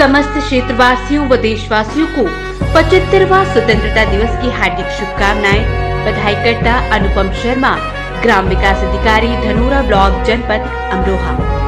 समस्त क्षेत्रवासियों व देशवासियों को पचहत्तरवा स्वतंत्रता दिवस की हार्दिक शुभकामनाएँ। बधाई करता अनुपम शर्मा, ग्राम विकास अधिकारी धनोरा ब्लॉक जनपद अमरोहा।